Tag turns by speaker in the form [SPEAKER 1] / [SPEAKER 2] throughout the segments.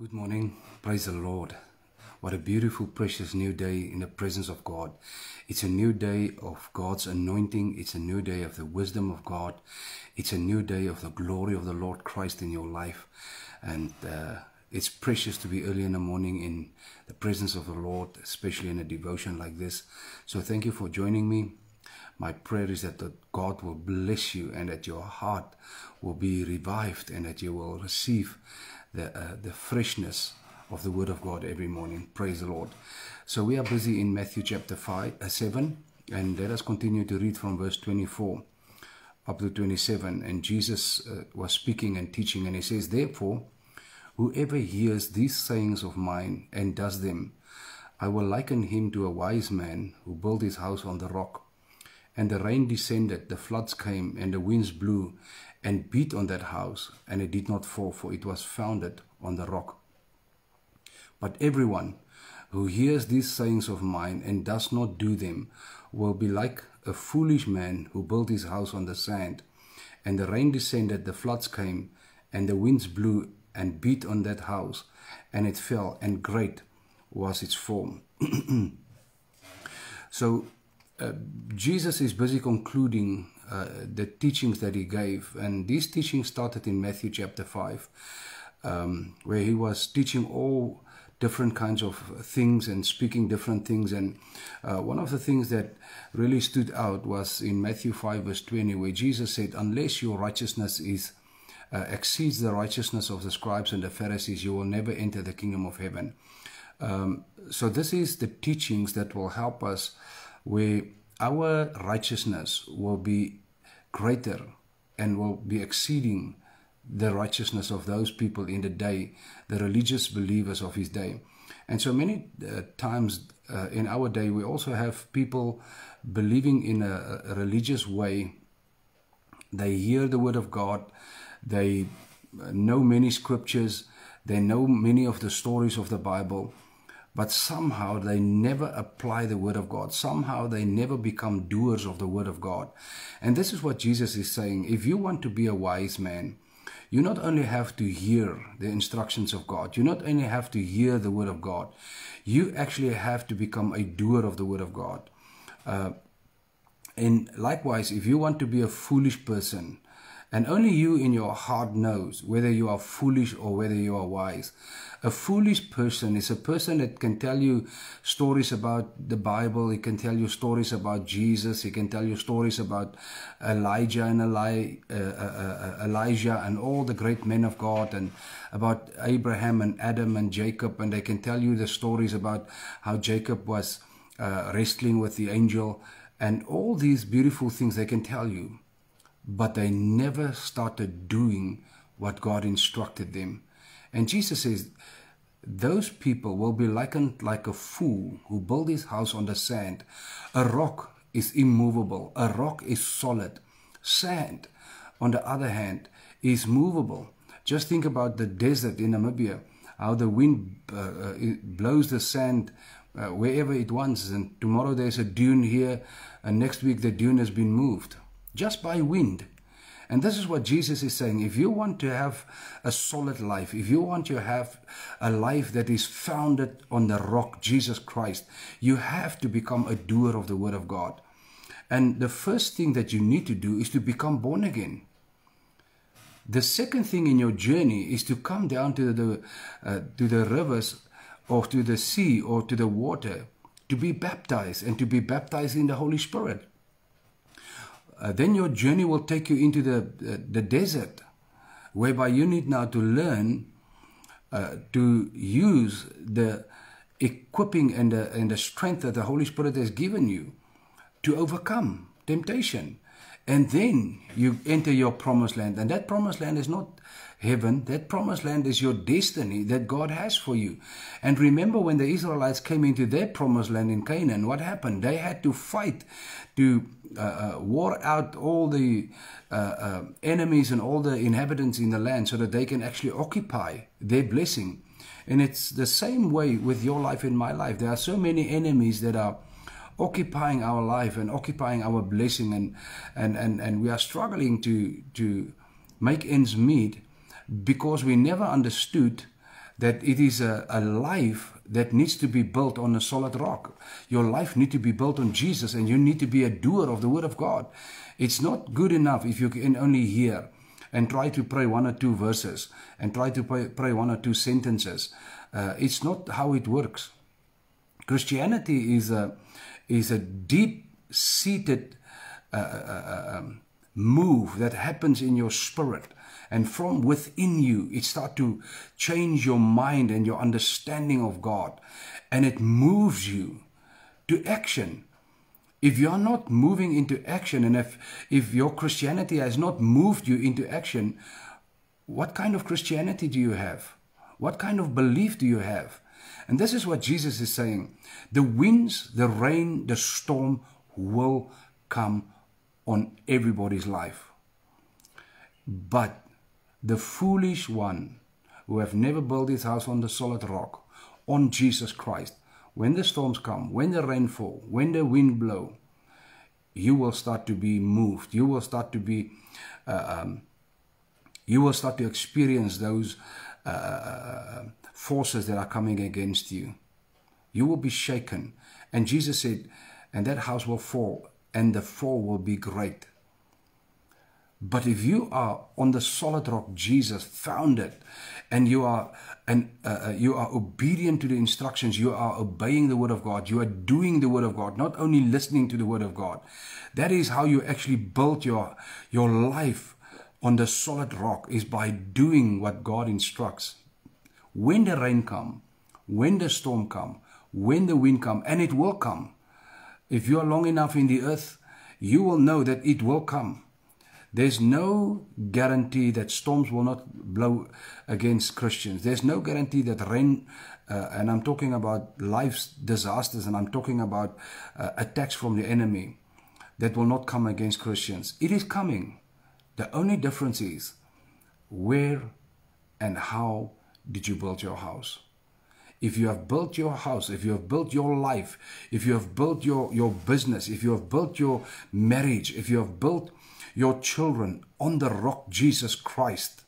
[SPEAKER 1] Good morning. Praise the Lord. What a beautiful, precious new day in the presence of God. It's a new day of God's anointing. It's a new day of the wisdom of God. It's a new day of the glory of the Lord Christ in your life. And uh, it's precious to be early in the morning in the presence of the Lord, especially in a devotion like this. So thank you for joining me. My prayer is that God will bless you and that your heart will be revived and that you will receive the, uh, the freshness of the Word of God every morning. Praise the Lord. So we are busy in Matthew chapter 5, uh, 7, and let us continue to read from verse 24 up to 27. And Jesus uh, was speaking and teaching, and he says, Therefore, whoever hears these sayings of mine and does them, I will liken him to a wise man who built his house on the rock. And the rain descended, the floods came, and the winds blew and beat on that house, and it did not fall, for it was founded on the rock. But everyone who hears these sayings of mine and does not do them will be like a foolish man who built his house on the sand. And the rain descended, the floods came, and the winds blew and beat on that house, and it fell, and great was its form. so uh, Jesus is busy concluding uh, the teachings that he gave. And these teachings started in Matthew chapter 5, um, where he was teaching all different kinds of things and speaking different things. And uh, one of the things that really stood out was in Matthew 5, verse 20, where Jesus said, Unless your righteousness is uh, exceeds the righteousness of the scribes and the Pharisees, you will never enter the kingdom of heaven. Um, so, this is the teachings that will help us where our righteousness will be greater and will be exceeding the righteousness of those people in the day, the religious believers of his day. And so many uh, times uh, in our day, we also have people believing in a, a, religious way. They hear the word of God, they know many scriptures, they know many of the stories of the Bible, but somehow they never apply the Word of God. Somehow they never become doers of the Word of God. And this is what Jesus is saying. If you want to be a wise man, you not only have to hear the instructions of God, you not only have to hear the Word of God, you actually have to become a doer of the Word of God. Uh, and likewise, if you want to be a foolish person, and only you in your heart knows whether you are foolish or whether you are wise. A foolish person is a person that can tell you stories about the Bible. He can tell you stories about Jesus. He can tell you stories about Elijah and Eli, uh, uh, uh, Elijah and all the great men of God and about Abraham and Adam and Jacob. And they can tell you the stories about how Jacob was uh, wrestling with the angel and all these beautiful things they can tell you but they never started doing what God instructed them. And Jesus says, those people will be likened like a fool who built his house on the sand. A rock is immovable, a rock is solid. Sand, on the other hand, is movable. Just think about the desert in Namibia, how the wind uh, uh blows the sand uh, wherever it wants, and tomorrow there's a dune here, and next week the dune has been moved just by wind. And this is what Jesus is saying. If you want to have a solid life, if you want to have a life that is founded on the rock, Jesus Christ, you have to become a doer of the Word of God. And the first thing that you need to do is to become born again. The second thing in your journey is to come down to the, uh, to the rivers or to the sea or to the water to be baptized and to be baptized in the Holy Spirit uh, then your journey will take you into the, uh, the desert, whereby you need now to learn uh, to use the equipping and the, and the strength that the Holy Spirit has given you to overcome temptation. And then you enter your promised land. And that promised land is not heaven. That promised land is your destiny that God has for you. And remember when the Israelites came into their promised land in Canaan, what happened? They had to fight to uh, uh, war out all the uh, uh, enemies and all the inhabitants in the land so that they can actually occupy their blessing. And it's the same way with your life and my life. There are so many enemies that are occupying our life and occupying our blessing and and and, and we are struggling to to make ends meet because we never understood that it is a, a life that needs to be built on a solid rock. Your life need to be built on Jesus and you need to be a doer of the word of God. It's not good enough if you can only hear and try to pray one or two verses and try to pray, pray one or two sentences. Uh, it's not how it works. Christianity is a, is a deep seated uh, uh, uh, um, move that happens in your spirit. And from within you it start to change your mind and your understanding of god. And it moves you to action. If you are not moving into action and if if your christianity has not moved you into action what kind of christianity do you have? What kind of belief do you have and this is what jesus is saying the winds the rain the storm will come on everybody's life. But the foolish one who have never built his house on the solid rock, on Jesus Christ, when the storms come, when the rain fall, when the wind blow, you will start to be moved. You will start to be, uh, um, you will start to experience those uh, uh forces that are coming against you. You will be shaken. And Jesus said, and that house will fall and the fall will be great. But if you are on the solid rock Jesus founded and you are and uh, uh, you are obedient to the instructions, you are obeying the word of God, you are doing the word of God, not only listening to the word of God. That is how you actually build your your life on the solid rock is by doing what God instructs. When the rain come, when the storm come, when the wind come, and it will come, if you are long enough in the earth, you will know that it will come. There's no guarantee that storms will not blow against Christians. There's no guarantee that rain, uh, and I'm talking about life's disasters, and I'm talking about uh, attacks from the enemy that will not come against Christians. It is coming. The only difference is where and how did you build your house? if you have built your house, if you have built your life, if you have built your, your business, if you have built your marriage, if you have built your children on the rock Jesus Christ,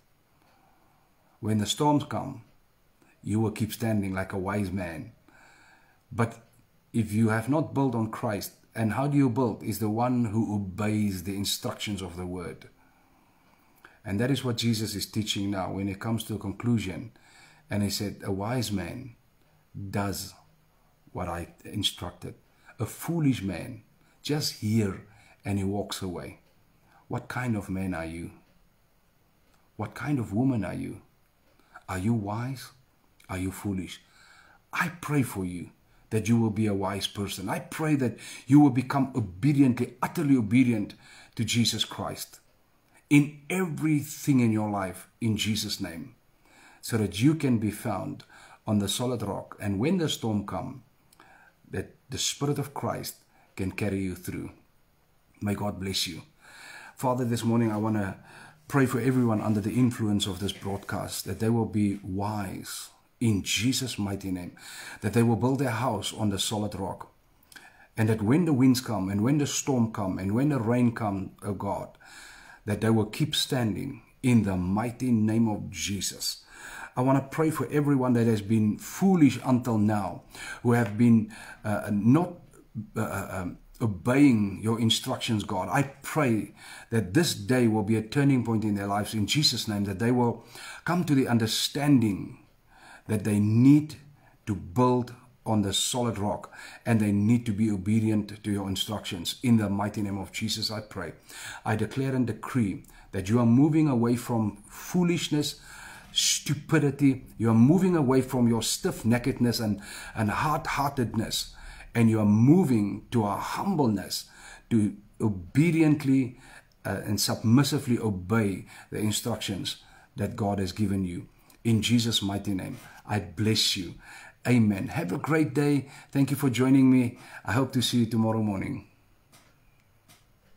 [SPEAKER 1] when the storms come, you will keep standing like a wise man. But if you have not built on Christ, and how do you build? Is the one who obeys the instructions of the word. And that is what Jesus is teaching now when it comes to a conclusion. And he said, A wise man does what I instructed. A foolish man just hear and he walks away. What kind of man are you? What kind of woman are you? Are you wise? Are you foolish? I pray for you that you will be a wise person. I pray that you will become obediently, utterly obedient to Jesus Christ in everything in your life in Jesus' name, so that you can be found on the solid rock. And when the storm come, that the Spirit of Christ can carry you through. May God bless you. Father, this morning I want to pray for everyone under the influence of this broadcast that they will be wise in Jesus' mighty name, that they will build their house on the solid rock. And that when the winds come and when the storm come and when the rain come, oh God, that they will keep standing in the mighty name of Jesus. I want to pray for everyone that has been foolish until now, who have been uh, not uh, uh, um, obeying your instructions, God. I pray that this day will be a turning point in their lives in Jesus' name, that they will come to the understanding that they need to build on the solid rock and they need to be obedient to your instructions. In the mighty name of Jesus, I pray. I declare and decree that you are moving away from foolishness stupidity. You're moving away from your stiff neckedness and, and hard heartedness, and you're moving to a humbleness to obediently uh, and submissively obey the instructions that God has given you. In Jesus' mighty name, I bless you. Amen. Have a great day. Thank you for joining me. I hope to see you tomorrow morning.